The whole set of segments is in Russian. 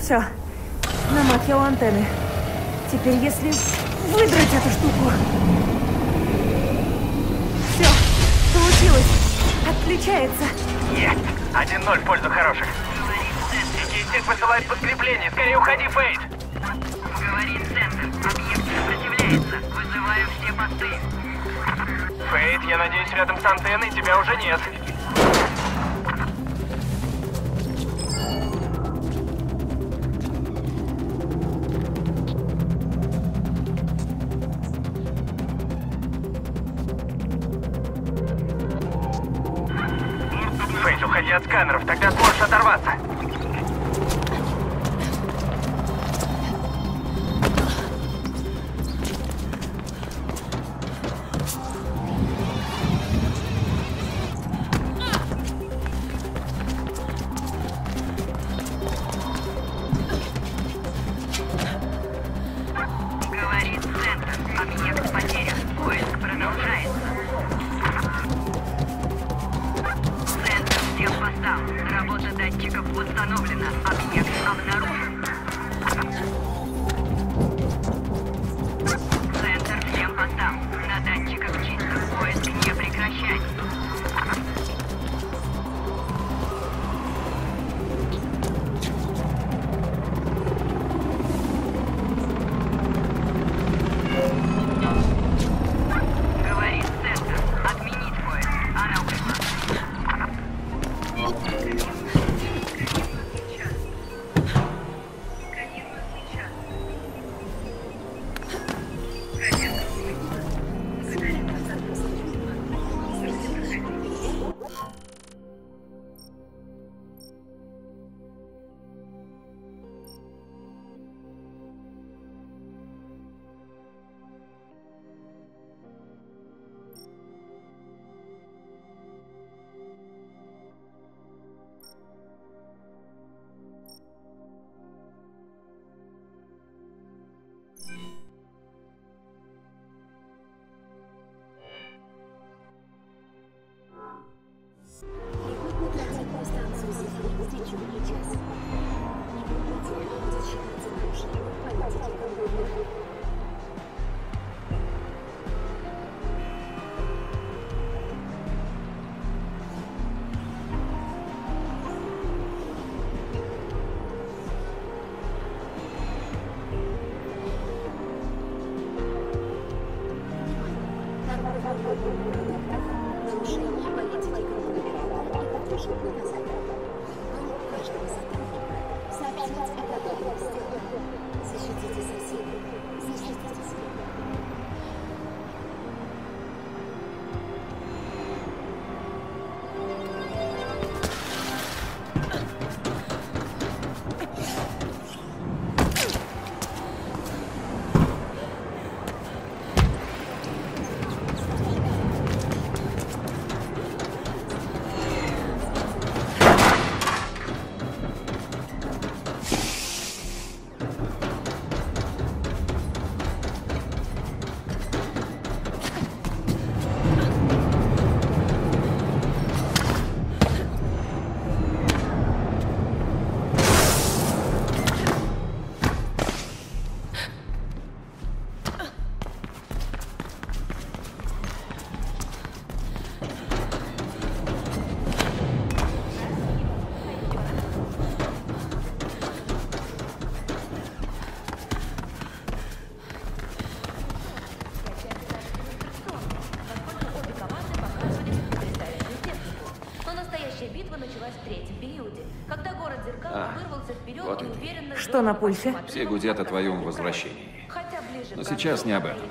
Все. Намат я у антенны. Теперь если выдрать эту штуку. Все. Получилось. Отключается. Есть! 1-0 в пользу хороших. Кистик посылает подкрепление. Скорее уходи, Фейт! Говорит центр. Объект сопротивляется. Вызываю все посты. Фейт, я надеюсь, рядом с антенной тебя уже нет. Фейт, уходи от сканеров, тогда сможешь оторваться. Thank you. Началась в третьем периоде, когда город Зеркал А, вырвался вперед вот и уверенно Что на пульсе? Все гудят о твоем возвращении. Хотя ближе Но сейчас не об этом.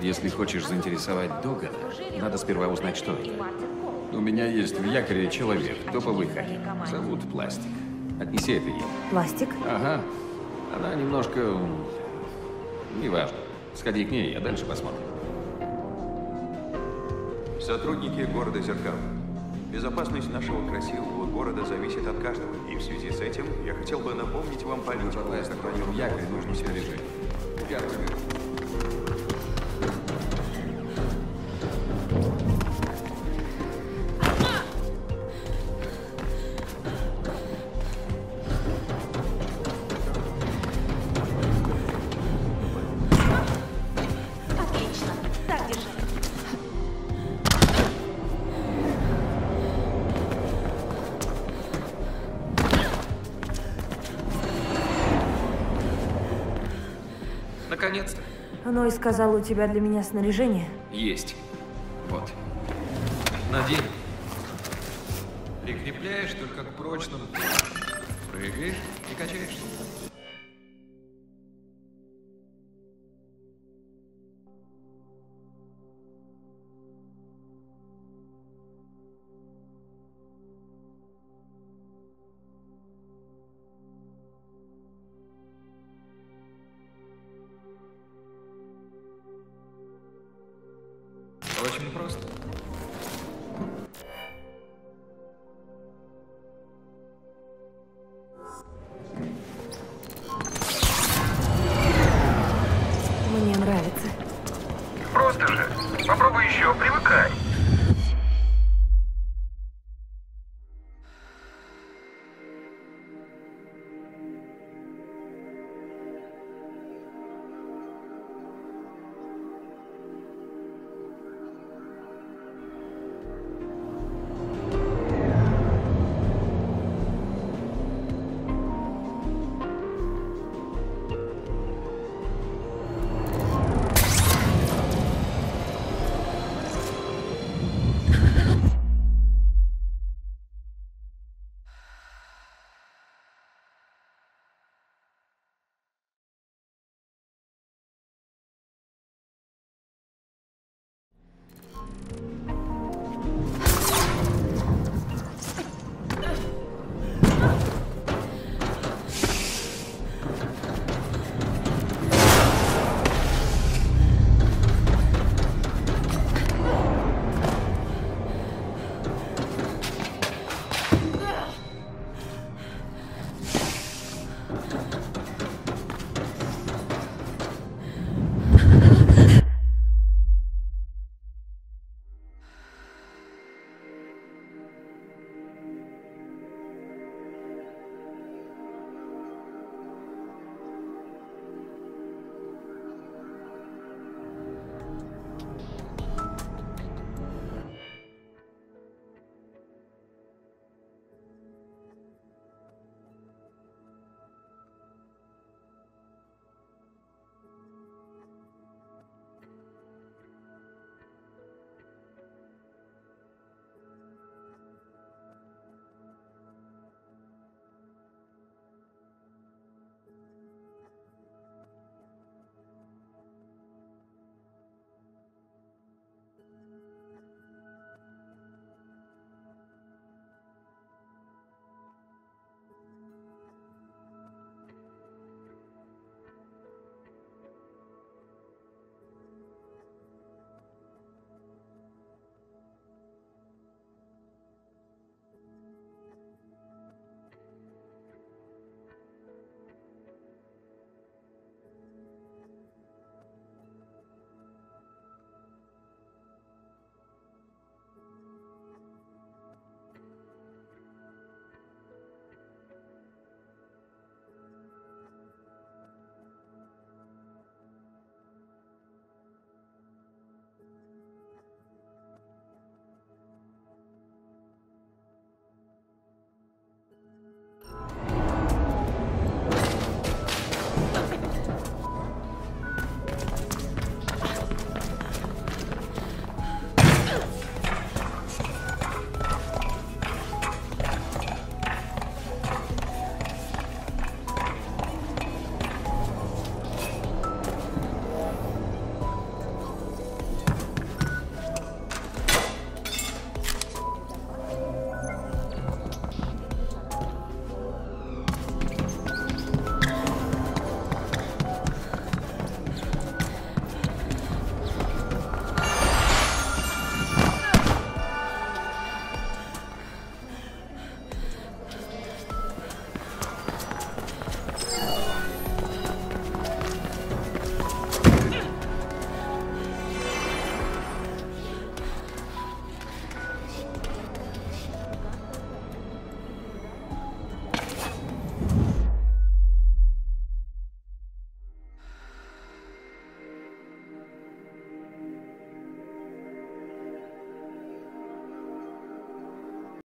Если хочешь заинтересовать Догана, надо сперва узнать, что это. У меня есть в якоре человек, топовый хакер. Зовут Пластик. Отнеси это ей. Пластик. Ага. Она немножко... Неважно. Сходи к ней, а дальше посмотрим. Сотрудники города Зеркал. Безопасность нашего красивого города зависит от каждого. И в связи с этим я хотел бы напомнить вам политику. Якоре нужно снаряжение. Первый. Наконец-то. Ной сказал, у тебя для меня снаряжение. Есть. Вот. Надень. Прикрепляешь только к прочному. Прыгаешь и качаешься. Просто.